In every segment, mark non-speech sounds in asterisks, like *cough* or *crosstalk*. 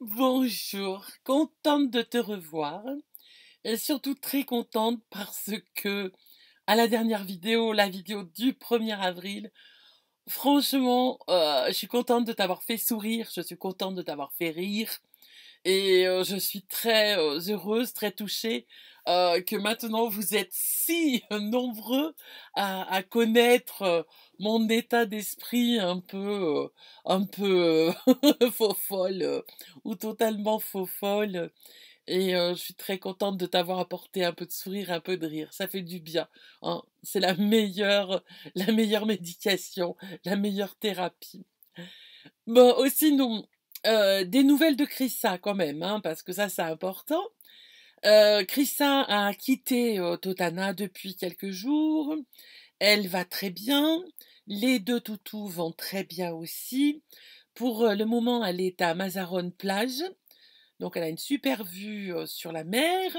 Bonjour, contente de te revoir et surtout très contente parce que à la dernière vidéo, la vidéo du 1er avril, franchement, euh, je suis contente de t'avoir fait sourire, je suis contente de t'avoir fait rire et euh, je suis très euh, heureuse, très touchée euh, que maintenant vous êtes si *laughs* nombreux à, connaître euh, mon état d'esprit un peu, euh, un peu *laughs* faux folle ou totalement faux folle. Et je suis très contente de t'avoir apporté un peu de sourire, un peu de rire. Ça fait du bien. hein. C'est la meilleure, *laughs* la meilleure médication, la meilleure thérapie. Bon, aussi, non, euh, des nouvelles de Chrissa quand même, hein, parce que ça, c'est important. Euh, a quitté euh, Totana depuis quelques jours. Elle va très bien. Les deux toutous vont très bien aussi. Pour euh, le moment, elle est à Mazarone plage. Donc elle a une super vue euh, sur la mer.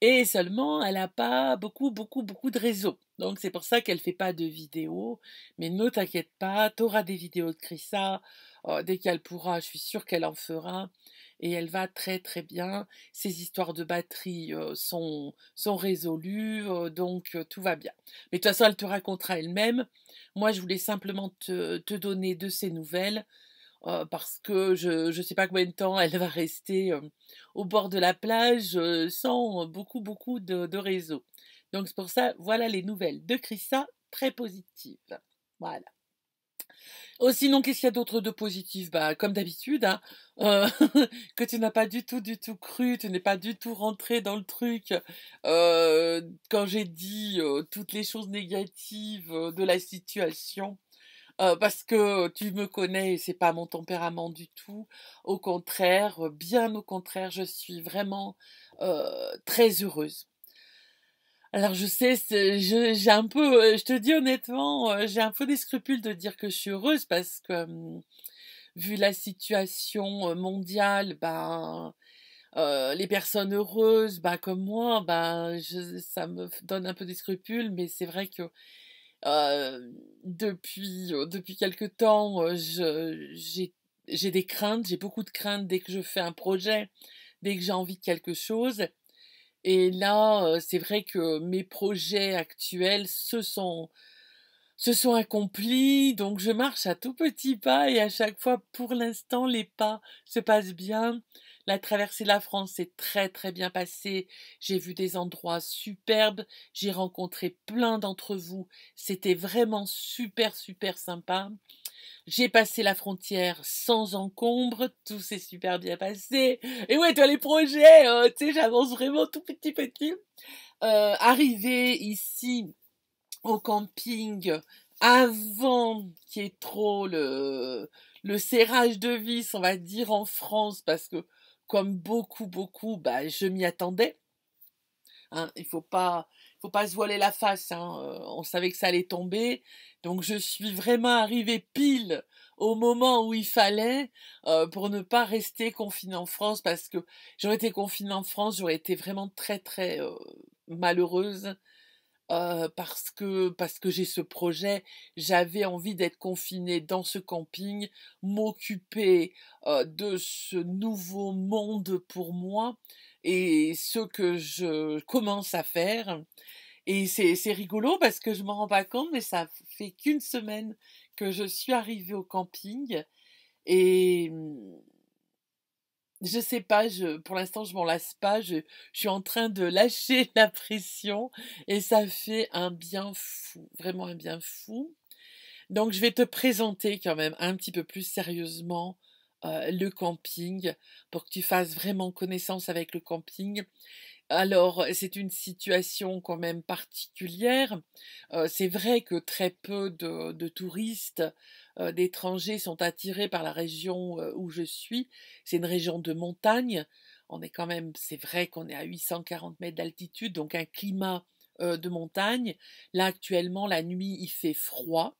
Et seulement, elle n'a pas beaucoup, beaucoup, beaucoup de réseau. Donc c'est pour ça qu'elle fait pas de vidéos. Mais ne t'inquiète pas, tu auras des vidéos de Chrissa. euh, dès qu'elle pourra, je suis sûre qu'elle en fera et elle va très très bien. Ses histoires de batterie sont, sont résolues, donc tout va bien. Mais de toute façon, elle te racontera elle-même. Moi, je voulais simplement te, te donner de ses nouvelles, parce que je ne sais pas combien de temps elle va rester au bord de la plage sans beaucoup beaucoup de, de réseau. Donc c'est pour ça, voilà les nouvelles de Chrissa, très positives. Voilà. Oh, sinon, qu'est-ce qu'il y a d'autre de positif? Bah, comme d'habitude, hein, euh, *laughs* que tu n'as pas du tout, du tout cru, tu n'es pas du tout rentré dans le truc euh, quand j'ai dit euh, toutes les choses négatives de la situation. parce que tu me connais et c'est pas mon tempérament du tout. Au contraire, bien au contraire, je suis vraiment très heureuse. Alors je sais, je- j'ai un peu, euh, je te dis honnêtement, euh, j'ai un peu des scrupules de dire que je suis heureuse parce que vu la situation euh, mondiale, ben les personnes heureuses, ben comme moi, ben ça me donne un peu des scrupules, mais c'est vrai que depuis depuis quelque temps, j'ai j'ai des craintes, j'ai beaucoup de craintes dès que je fais un projet, dès que j'ai envie de quelque chose. Et là, c'est vrai que mes projets actuels se sont, se sont accomplis, donc je marche à tout petits pas et à chaque fois, pour l'instant, les pas se passent bien. La traversée de la France s'est très très bien passée. J'ai vu des endroits superbes. J'ai rencontré plein d'entre vous. C'était vraiment super super sympa. J'ai passé la frontière sans encombre, tout s'est super bien passé. Et ouais, toi les projets, euh, tu sais, j'avance vraiment tout petit petit. Euh, arrivé ici au camping avant qu'il y ait trop le, le serrage de vis, on va dire en France, parce que comme beaucoup beaucoup, bah je m'y attendais. Hein, il faut pas, faut pas se voiler la face. Hein, euh, on savait que ça allait tomber, donc je suis vraiment arrivée pile au moment où il fallait euh, pour ne pas rester confinée en France, parce que j'aurais été confinée en France, j'aurais été vraiment très très euh, malheureuse. Parce que parce que j'ai ce projet, j'avais envie d'être confinée dans ce camping, m'occuper de ce nouveau monde pour moi et ce que je commence à faire. Et c'est rigolo parce que je m'en rends pas compte, mais ça fait qu'une semaine que je suis arrivée au camping et hum, je sais pas, pour l'instant je m'en lasse pas, je, suis en train de lâcher *laughs* la pression et ça fait un bien fou, vraiment un bien fou. Donc je vais te présenter quand même un petit peu plus sérieusement euh, le camping pour que tu fasses vraiment connaissance avec le camping. Alors, c'est une situation quand même particulière. Euh, c'est vrai que très peu de, touristes, d'étrangers sont attirés par la région euh, où je suis. C'est une région de montagne. On est quand même, c'est vrai qu'on est à 840 mètres d'altitude, donc un climat euh, de montagne. Là, actuellement, la nuit, il fait froid.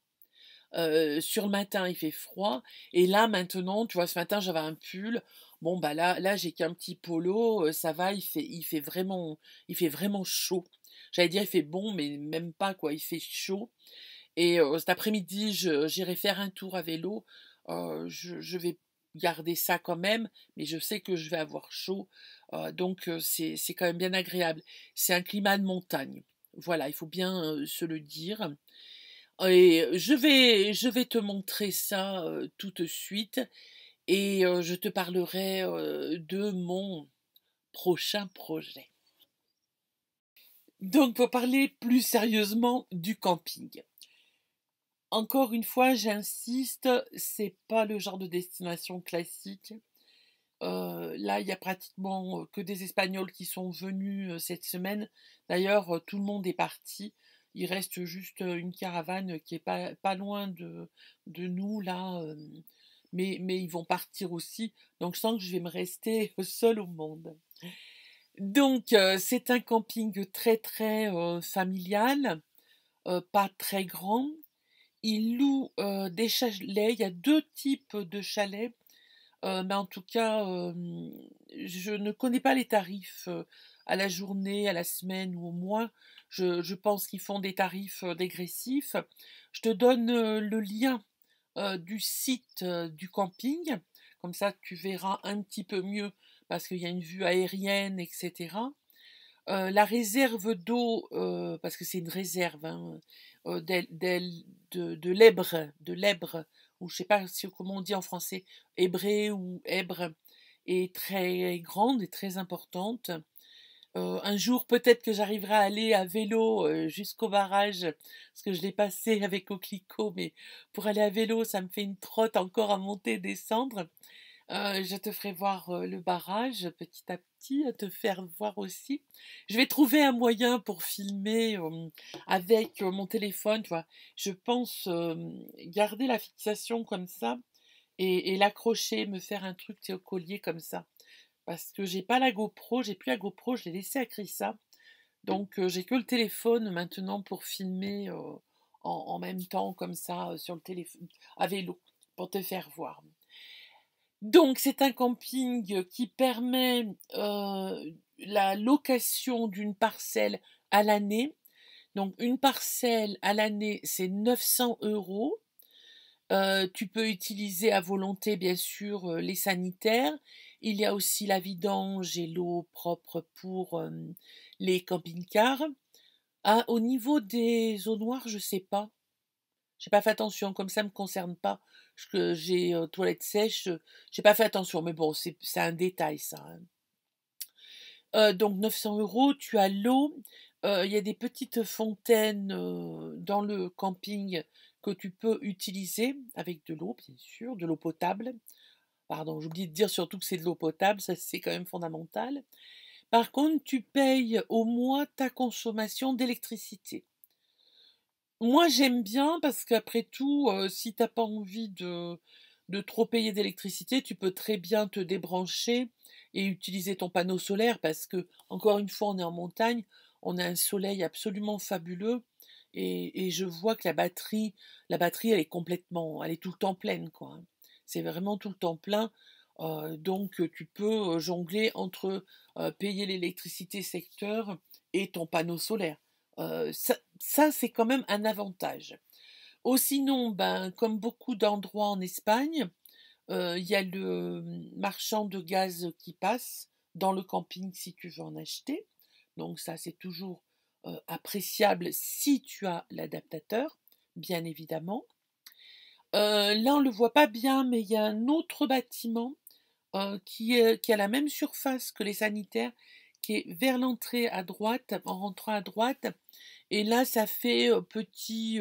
Euh, sur le matin, il fait froid. Et là, maintenant, tu vois, ce matin, j'avais un pull. Bon, bah là, là, j'ai qu'un petit polo. euh, ça va, il fait, il fait vraiment, il fait vraiment chaud. J'allais dire, il fait bon, mais même pas, quoi. Il fait chaud. Et cet après-midi, j'irai faire un tour à vélo. Je, vais garder ça quand même, mais je sais que je vais avoir chaud, donc c'est quand même bien agréable. C'est un climat de montagne. Voilà, il faut bien se le dire. Et je vais, je vais te montrer ça tout de suite et je te parlerai de mon prochain projet. Donc, pour parler plus sérieusement du camping. Encore une fois, j'insiste, c'est pas le genre de destination classique. là, il y a pratiquement que des Espagnols qui sont venus cette semaine. D'ailleurs, tout le monde est parti. Il reste juste une caravane qui est pas, loin de, nous là, mais ils vont partir aussi. Donc je sens que je vais me rester *laughs* seule au monde. Donc c'est un camping très très familial, pas très grand. Il loue des chalets. Il y a deux types de chalets. mais en tout cas, je ne connais pas les tarifs à la journée, à la semaine ou au mois. Je, pense qu'ils font des tarifs dégressifs. Je te donne le lien du site du camping. Comme ça, tu verras un petit peu mieux parce qu'il y a une vue aérienne, etc. la réserve d'eau, parce que c'est une réserve hein, de, de de l'Ebre, ou je sais pas comment on dit en français, Hébré ou Ebre, est très grande et très importante un jour, peut-être que j'arriverai à aller à vélo jusqu'au barrage, parce que je l'ai passé *laughs* avec Oclico, mais pour aller à vélo, ça me fait une trotte encore à monter, descendre. Je te ferai voir le barrage petit à petit, te faire voir aussi. Je vais trouver un moyen pour filmer avec mon téléphone, tu vois. Je pense garder la fixation comme ça et, l'accrocher, me faire un truc au collier comme ça parce que j'ai pas la GoPro, j'ai plus la GoPro, je l'ai laissée à Chrissa. Donc j'ai que le téléphone maintenant pour filmer en, même temps comme ça sur le téléphone à vélo pour te faire voir. Donc c'est un camping qui permet la location d'une parcelle à l'année. Donc une parcelle à l'année c'est 900 euros. tu peux utiliser à volonté bien sûr les sanitaires il y a aussi la vidange et l'eau propre pour les camping-cars. Ah, au niveau des eaux noires, je sais pas. J'ai pas fait attention, comme ça me concerne pas. Que j'ai toilette sèche, j'ai pas fait attention, mais bon, c'est un détail ça. Hein. donc 900 euros, tu as l'eau. Il y a des petites fontaines dans le camping que tu peux utiliser avec de l'eau, bien sûr, de l'eau potable. Pardon, j'oublie de dire surtout que c'est de l'eau potable, ça c'est quand même fondamental. Par contre, tu payes au mois ta consommation d'électricité. Moi, j'aime bien parce qu'après tout, euh, si tu n'as pas envie de, trop payer d'électricité, tu peux très bien te débrancher et utiliser ton panneau solaire parce que, encore une fois, on est en montagne, on a un soleil absolument fabuleux et, et je vois que la batterie, la batterie, elle est complètement, elle est tout le temps pleine, quoi. Hein c'est vraiment tout le temps plein. donc tu peux jongler entre payer l'électricité secteur et ton panneau solaire. Ça, c'est quand même un avantage. Ou sinon, ben, comme beaucoup d'endroits en Espagne, il y a le mmh, marchand de gaz qui passe dans le camping si tu veux en acheter. Donc ça, c'est toujours appréciable si tu as l'adaptateur, bien évidemment. Là, on le voit pas bien, mais il y a un autre bâtiment qui a la même surface que les sanitaires, qui est vers l'entrée à droite, en rentrant à droite. Et là, ça fait petit,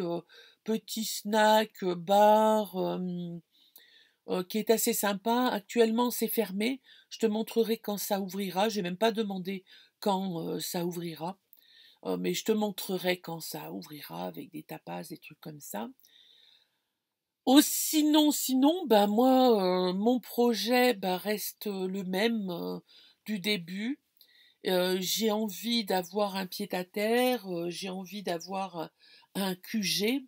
petit snack, bar, qui est assez sympa. Actuellement, c'est fermé. Je te montrerai quand ça ouvrira. J'ai même pas demandé quand ça ouvrira. mais je te montrerai quand ça ouvrira avec des tapas, des trucs comme ça. Oh, sinon, sinon, bah moi, mon projet bah, reste le même du début. J'ai envie d'avoir un pied-à-terre, j'ai envie d'avoir un QG.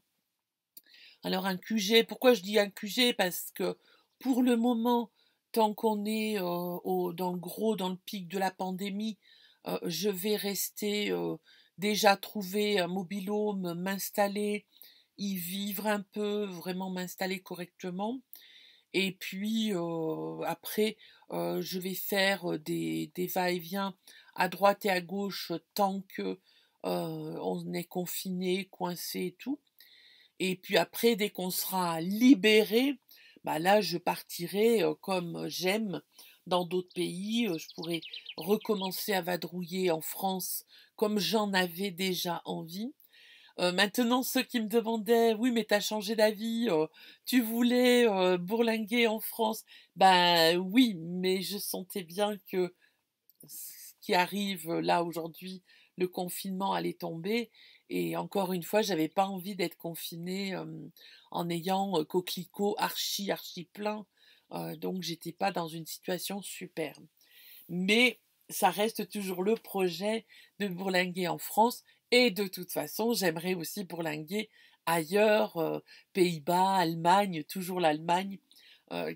Alors un QG, pourquoi je dis un QG Parce que pour le moment, tant qu'on est au, dans le gros, dans le pic de la pandémie, je vais rester déjà trouver un mobilhome, m'installer y vivre un peu, vraiment m'installer correctement. Et puis après, je vais faire des, des va-et-vient à droite et à gauche tant que on est confiné, coincé et tout. Et puis après, dès qu'on sera libéré, bah là, je partirai comme j'aime dans d'autres pays. Je pourrais recommencer à vadrouiller en France comme j'en avais déjà envie. maintenant, ceux qui me demandaient, oui, mais t'as changé d'avis, tu voulais bourlinguer en France? Ben oui, mais je sentais bien que qui arrive là aujourd'hui, le confinement allait tomber. Et encore une fois, j'avais pas envie d'être confinée en ayant coquelicot archi archi plein. donc j'étais pas dans une situation superbe. Mais ça reste toujours le projet de bourlinguer en France. Et de toute façon, j'aimerais aussi bourlinguer ailleurs, Pays-Bas, Allemagne, toujours l'Allemagne,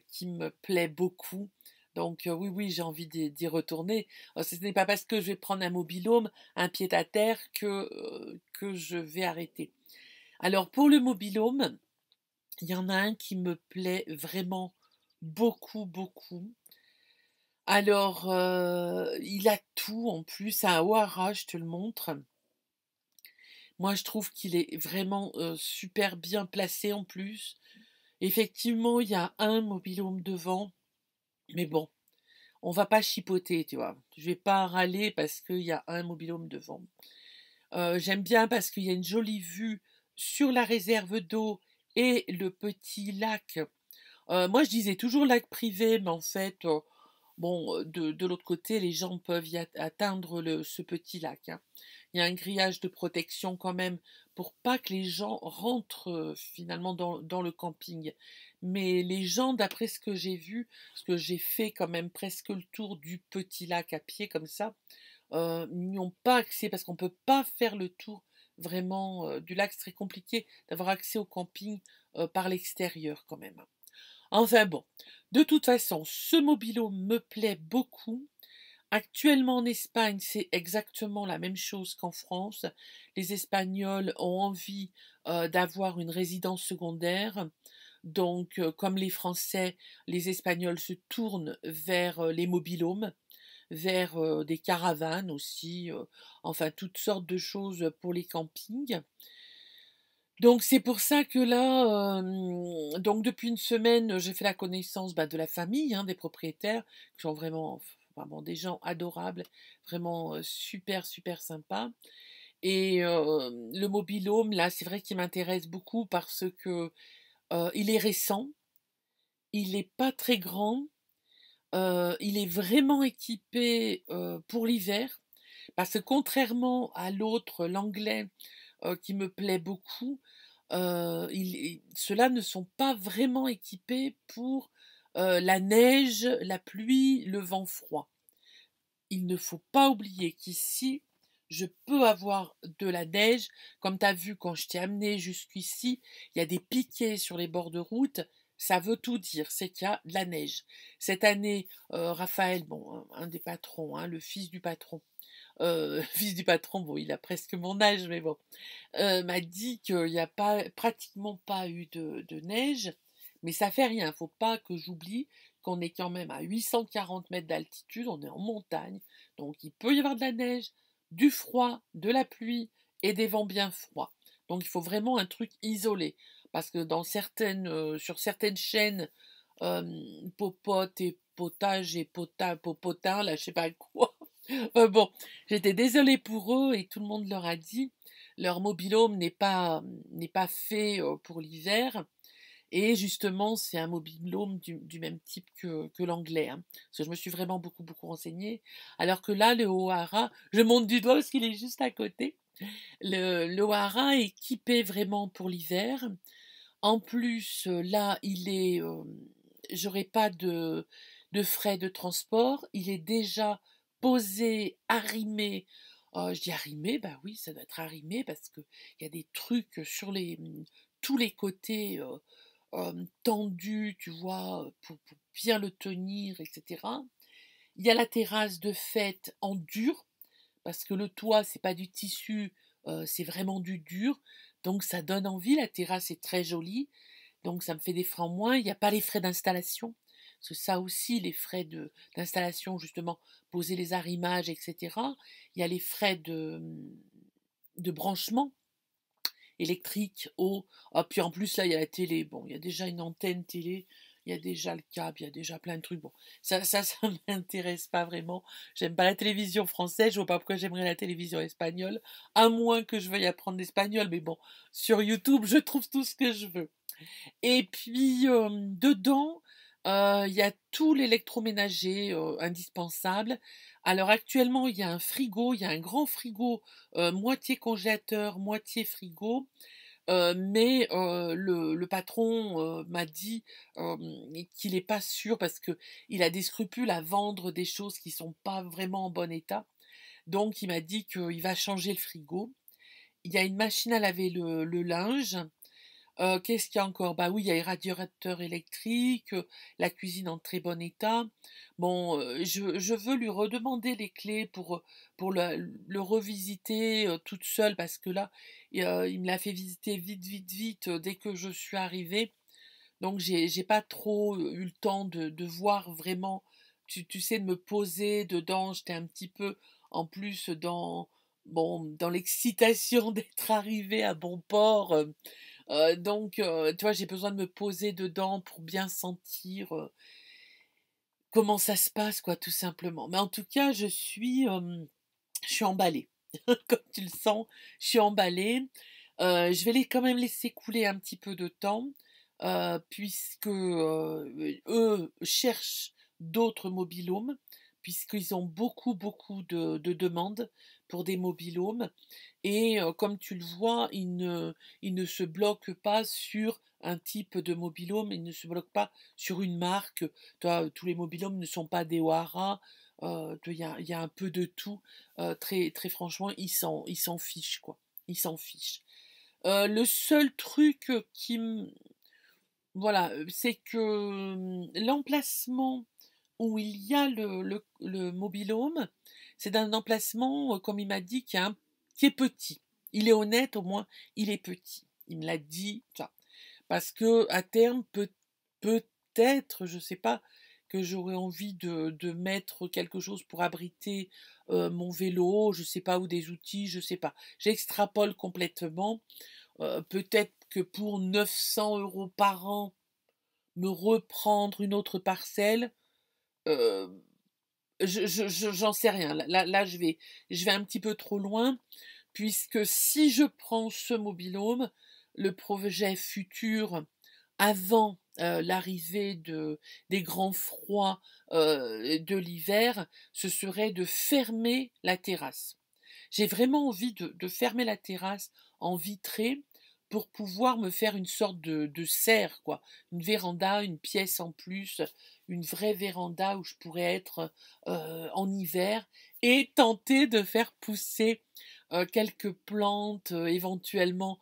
qui me plaît beaucoup. Donc oui, oui, j'ai envie d'y retourner. ce n'est pas parce que je vais prendre un mobilhome, un pied à terre, que, que je vais arrêter. Alors pour le mobilhome, il y en a un qui me plaît vraiment beaucoup, beaucoup. Alors, il a tout en plus, un O'Hara, je te le montre. Moi, je trouve qu'il est vraiment super bien placé en plus. Effectivement, il y a un mobilhome devant, mais bon, on va pas chipoter, tu vois. Je vais pas râler parce qu'il y a un mobilhome devant. J'aime bien parce qu'il y a une jolie vue sur la réserve d'eau et le petit lac. moi, je disais toujours lac privé, mais en fait, Bon, de, l'autre côté, les gens peuvent y atteindre ce petit lac. Hein. Il y a un grillage de protection quand même pour pas que les gens rentrent finalement dans, le camping. Mais les gens, d'après ce que j'ai vu, parce que j'ai fait quand même presque le tour du petit lac à pied comme ça, n'y ont pas accès parce qu'on ne peut pas faire le tour vraiment du lac. C'est très compliqué d'avoir accès au camping par l'extérieur quand même. Enfin bon, de toute façon, ce mobilo me plaît beaucoup. Actuellement en Espagne, c'est exactement la même chose qu'en France. Les Espagnols ont envie euh, d'avoir une résidence secondaire. Donc, euh, comme les Français, les Espagnols se tournent vers euh, les mobilhomes, vers des caravanes aussi, enfin toutes sortes de choses pour les campings. Donc c'est pour ça que là, donc depuis une semaine, j'ai fait la connaissance bah, de la famille, hein, des propriétaires, qui sont vraiment, vraiment des gens adorables, vraiment super super sympas. Et le mobile home, là, c'est vrai qu'il m'intéresse beaucoup parce que il est récent, il n'est pas très grand, il est vraiment équipé pour l'hiver, parce que contrairement à l'autre, l'anglais, qui me plaît beaucoup, ceux-là ne sont pas vraiment équipés pour la neige, la pluie, le vent froid. Il ne faut pas oublier qu'ici, je peux avoir de la neige. Comme tu as vu quand je t'ai amené jusqu'ici, il y a des piquets sur les bords de route. Ça veut tout dire, c'est qu'il y a de la neige. Cette année, Raphaël, bon, un des patrons, hein, le fils du patron, euh, *laughs* fils du patron, bon, il a presque mon âge, mais bon, euh, m'a dit qu'il n'y a pas, pratiquement pas eu de, neige, mais ça fait rien, faut pas que j'oublie qu'on est quand même à 840 mètres d'altitude, on est en montagne, donc il peut y avoir de la neige, du froid, de la pluie et des vents bien froids. Donc il faut vraiment un truc isolé, parce que euh, sur certaines chaînes, popote et potage et potin, popotin, là je sais pas quoi, euh, bon, j'étais désolée pour eux et tout le monde leur a dit, leur mobilhome n'est pas, n'est pas fait euh, pour l'hiver. Et justement, c'est un mobilhome du, du même type que, l'anglais. Hein, parce que je me suis vraiment beaucoup, beaucoup renseignée. Alors que là, le O'Hara, je monte du doigt parce qu'il est juste à côté. Le, le est équipé vraiment pour l'hiver. En plus, là, il est, euh, j'aurai pas de frais de transport. Il est déjà posé, arrimé. Oh, je dis arrimé, bah oui, ça doit être arrimé parce qu'il y a des trucs sur les, mmh, tous les côtés tendus, tu vois, pour, bien le tenir, etc. Il y a la terrasse de fête en dur, parce que le toit, c'est pas du tissu, c'est vraiment du dur. Donc ça donne envie, la terrasse est très jolie. donc ça me fait des frais en moins. Il n'y a pas les frais d'installation, parce que ça aussi, les frais d'installation, justement, poser les arrimages, etc. Il y a les frais de, de branchement électrique, eau. Ah, puis en plus, là, il y a la télé. Bon, il y a déjà une antenne télé il y a déjà le câble, il y a déjà plein de trucs. Bon, ça, ça, ça *laughs* m'intéresse pas vraiment. J'aime pas la télévision française, je vois pas pourquoi j'aimerais la télévision espagnole, à moins que je veuille apprendre l'espagnol, mais bon, sur YouTube, je trouve tout ce que je veux. Et puis, euh, dedans, euh, il y a tout l'électroménager euh, indispensable. Alors actuellement, il y a un frigo, il y a un grand frigo, moitié congélateur, moitié frigo mais le, patron m'a dit qu'il n'est pas sûr parce qu'il a des scrupules à vendre des choses qui sont pas vraiment en bon état. Donc il m'a dit qu'il va changer le frigo. Il y a une machine à laver le linge qu'est-ce qu'il y a encore? Bah oui, il y a les radiateurs électriques, la cuisine en très bon état. Bon, je, je, veux lui redemander les clés pour, pour le, revisiter toute seule parce que là, il me l'a fait visiter vite, vite, vite dès que je suis arrivée. Donc j'ai, pas trop eu le temps de, voir vraiment, tu, tu sais, de me poser dedans. J'étais un petit peu en plus dans, bon, dans l'excitation *laughs* d'être arrivée à bon port donc, tu vois, j'ai besoin de me poser dedans pour bien sentir comment ça se passe, quoi, tout simplement. Mais en tout cas, je suis, je suis emballée. *laughs* Comme tu le sens, je suis emballée. je vais les, quand même laisser couler un petit peu de temps, puisque eux cherchent d'autres mobilhomes, puisqu'ils ont beaucoup, beaucoup de, de demandes pour des mobilhomes. Et comme tu le vois, il ne, il ne se bloque pas sur un type de mobilhome, il ne se bloque pas sur une marque. Toi, tous les mobilhomes ne sont pas des O'Hara. Il y, a, un peu de tout. très, très franchement, ils s'en, ils s'en fichent, quoi. Ils s'en fichent. le seul truc qui voilà, c'est que mmh, l'emplacement où il y a le, le, le mobilhome, c'est un emplacement, comme il m'a dit, qui, est petit. Il est honnête, au moins, il est petit. Il me l'a dit, ça. Parce que à terme, peut, peut-être, je ne sais pas, que j'aurais envie de, mettre quelque chose pour abriter mon vélo, je ne sais pas, ou des outils, je ne sais pas. J'extrapole complètement. peut-être que pour 900 euros par an, me reprendre une autre parcelle, je, j'en sais rien. Là, je, vais, je un petit peu trop loin, puisque si je prends ce mobilhome, le projet futur, avant l'arrivée de, des grands froids de l'hiver, ce serait de fermer la terrasse. J'ai vraiment envie de, de, fermer la terrasse en vitré pour pouvoir me faire une sorte de, de serre, quoi. Une véranda, une pièce en plus, une vraie véranda où je pourrais être euh, en hiver et tenter de faire pousser euh, quelques plantes, euh, éventuellement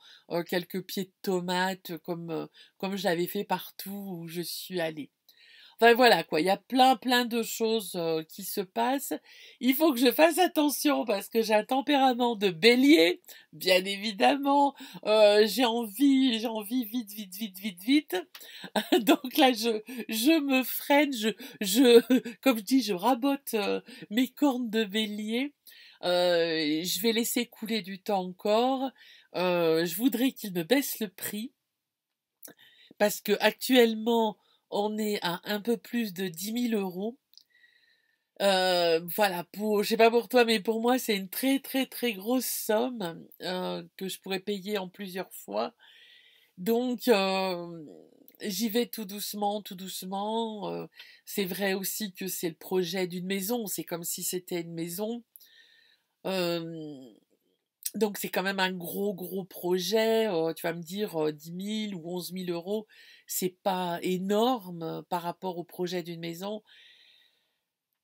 quelques pieds de tomates, comme, comme je l'avais fait partout où je suis allée. Enfin voilà quoi, il y a plein plein de choses qui se passent. Il faut que je fasse attention parce que j'ai un tempérament de bélier, bien évidemment. j'ai envie, j'ai envie vite, vite, vite, vite, vite. *laughs* Donc là, je, je me freine, je, je, *laughs* comme je dis, je rabote mes cornes de bélier. je vais laisser couler du temps encore. je voudrais qu'il me baisse le prix parce que actuellement on est à un peu plus de 10 000 euros. Euh, voilà, pour, je sais pas pour toi, mais pour moi, c'est une très très très grosse somme euh, que je pourrais payer en plusieurs fois. Donc, euh, j'y vais tout doucement, tout doucement. c'est vrai aussi que c'est le projet d'une maison, c'est comme si c'était une maison. Donc, c'est quand même un gros gros projet. tu vas me dire 10 000 ou 11 000 euros c'est pas énorme par rapport au projet d'une maison,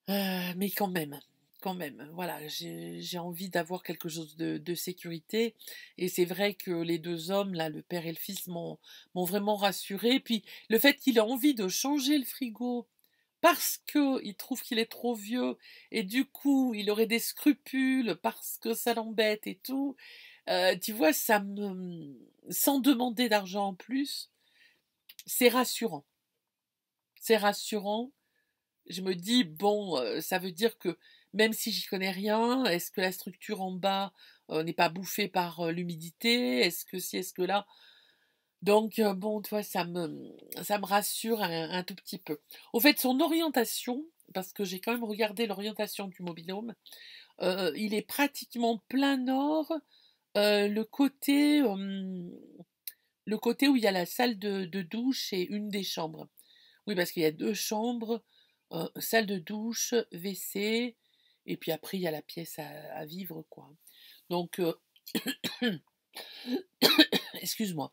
mais quand même, quand même, voilà, j'ai envie d'avoir quelque chose de, sécurité. Et c'est vrai que les deux hommes, là, le père et le fils, m'ont vraiment rassuré. Puis le fait qu'il ait envie de changer le frigo parce qu'il trouve qu'il est trop vieux et du coup il aurait des scrupules parce que ça l'embête et tout. tu vois, ça me. sans demander d'argent en plus, c'est rassurant. C'est rassurant. Je me dis, bon, ça veut dire que même si j'y connais rien, est-ce que la structure en bas n'est pas bouffée par l'humidité? Est-ce que si, est-ce que là Donc, bon, tu vois, ça me, ça me rassure un, tout petit peu. Au fait, son orientation, parce que j'ai quand même regardé l'orientation du mobilhome, il est pratiquement plein nord, le côté, le côté où il y a la salle de, douche et une des chambres. Oui, parce qu'il y a deux chambres, salle de douche, WC, et puis après il y a la pièce à, vivre, quoi. Donc, *coughs* excuse-moi.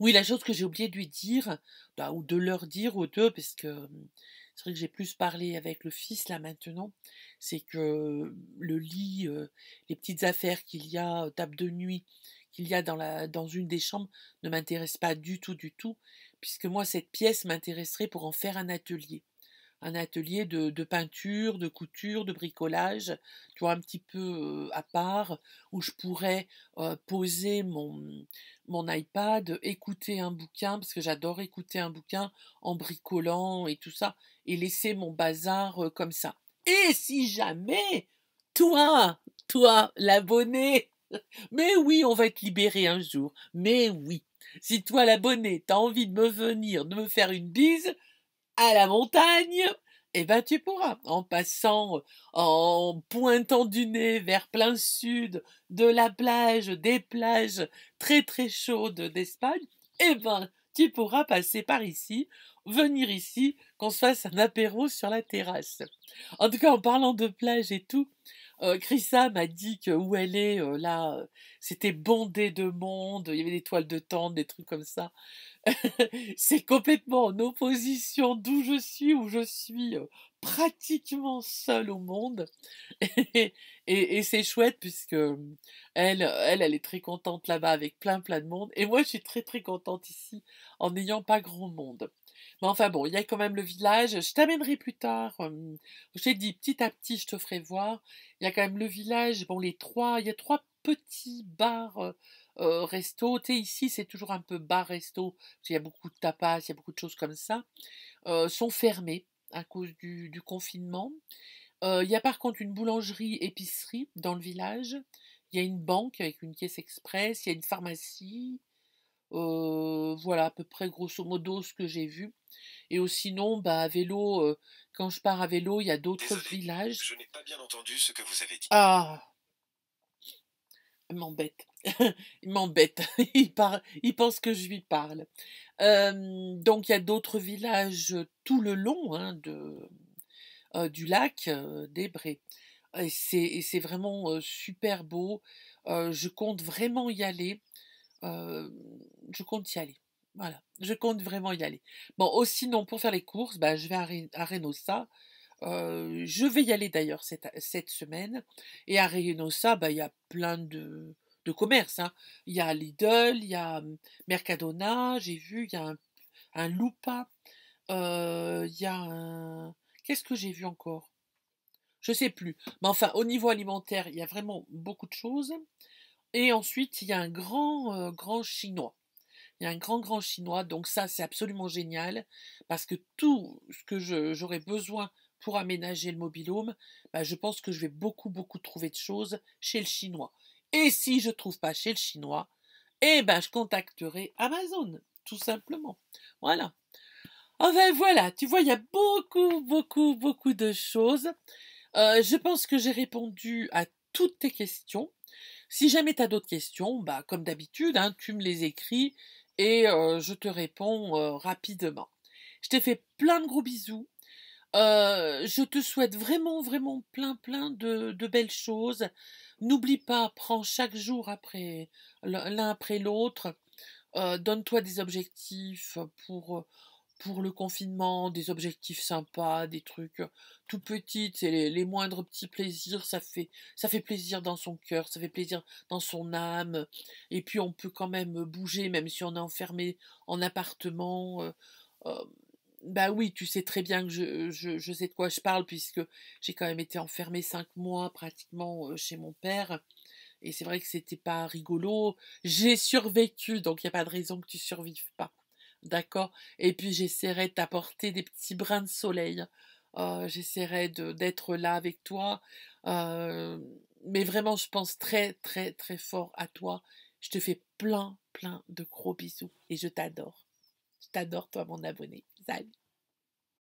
Oui, la chose que j'ai oublié de lui dire, bah, ou de leur dire aux deux, parce que c'est vrai que j'ai plus parlé avec le fils là maintenant, c'est que le lit, les petites affaires qu'il y a, table de nuit, qu'il y a dans, la, dans une des chambres ne m'intéresse pas du tout, du tout, puisque moi cette pièce m'intéresserait pour en faire un atelier un atelier de, peinture, de couture, de bricolage, tu un petit peu à part, où je pourrais poser mon, mon iPad, écouter un bouquin, parce que j'adore écouter un bouquin en bricolant et tout ça, et laisser mon bazar comme ça. Et si jamais, toi, toi, l'abonné, *laughs* mais oui, on va être libéré un jour, mais oui, si toi, l'abonné, t'as envie de me venir, de me faire une bise, à la montagne, eh ben tu pourras, en passant, en pointant du nez vers plein sud de la plage, des plages très très chaudes d'Espagne, eh ben tu pourras passer par ici, venir ici, qu'on se fasse un apéro sur la terrasse. En tout cas, en parlant de plage et tout, euh, Chrissa m'a dit que où elle est, euh, là, c'était bondé de monde, il y avait des toiles de tente, des trucs comme ça. *laughs* c'est complètement en opposition d'où je suis, où je suis pratiquement seule au monde. *laughs* et, c'est chouette puisque elle, elle, elle est très contente là-bas avec plein plein de monde. Et moi, je suis très très contente ici en n'ayant pas grand monde. Mais enfin bon, il y a quand même le village. Je t'amènerai plus tard. je t'ai dit petit à petit, je te ferai voir. Il y a quand même le village. Bon, les trois, il y a trois petits bars euh, resto. Tu ici, c'est toujours un peu bar-resto, parce qu'il y a beaucoup de tapas, il y a beaucoup de choses comme ça, euh, sont fermés à cause du, confinement. Euh, il y a par contre une boulangerie-épicerie dans le village. Il y a une banque avec une caisse express, il y a une pharmacie. voilà à peu près grosso modo ce que j'ai vu. Et sinon, bah, à vélo, quand je pars à vélo, il y a d'autres villages. Je n'ai pas bien entendu ce que vous avez dit. Ah m'embête. *laughs* il m'embête. *laughs* il, il pense que je lui parle. donc il y a d'autres villages tout le long hein, de, du lac d'Ebré. Et c'est vraiment super beau. je compte vraiment y aller. je compte y aller. Voilà, je compte vraiment y aller. Bon, aussi sinon, pour faire les courses, bah, je vais à, Reynosa. je vais y aller d'ailleurs cette, cette, semaine. Et à Reynosa, bah, il y a plein de, de commerce. Hein. Il y a Lidl, il y a Mercadona, j'ai vu, il y a un, un Lupa, il y a un... Qu'est-ce que j'ai vu encore? Je sais plus. Mais enfin, au niveau alimentaire, il y a vraiment beaucoup de choses. Et ensuite, il y a un grand, grand chinois. Il y a un grand, grand chinois. Donc ça, c'est absolument génial. Parce que tout ce que j'aurais besoin pour aménager le mobilhome, bah, je pense que je vais beaucoup, beaucoup trouver de choses chez le chinois. Et si je ne trouve pas chez le chinois, eh ben je contacterai Amazon, tout simplement. Voilà. Enfin voilà, tu vois, il y a beaucoup, beaucoup, beaucoup de choses. Euh, je pense que j'ai répondu à toutes tes questions. Si jamais tu as d'autres questions, bah, comme d'habitude, hein, tu me les écris et euh, je te réponds euh, rapidement. Je t'ai fait plein de gros bisous. Je te souhaite vraiment, vraiment plein, plein de, de belles choses. N'oublie pas, prends chaque jour après l'un après l'autre. Euh, donne-toi des objectifs pour, pour le confinement, des objectifs sympas, des trucs tout petits, les, moindres petits plaisirs, ça fait, ça fait plaisir dans son cœur, ça fait plaisir dans son âme. Et puis on peut quand même bouger, même si on est enfermé en appartement. Euh, euh, bah oui, tu sais très bien que euh, je, je, sais de quoi je parle, puisque j'ai quand même été enfermée cinq mois pratiquement chez mon père. Et c'est vrai que c'était pas rigolo. J'ai survécu, donc il n'y a pas de raison que tu survives pas. D'accord? Et puis j'essaierai de t'apporter des petits brins de soleil. Oh, j'essaierai d'être là avec toi. Euh, mais vraiment, je pense très, très, très fort à toi. Je te fais plein, plein de gros bisous. Et je t'adore. Je t'adore, toi, mon abonné. Italia.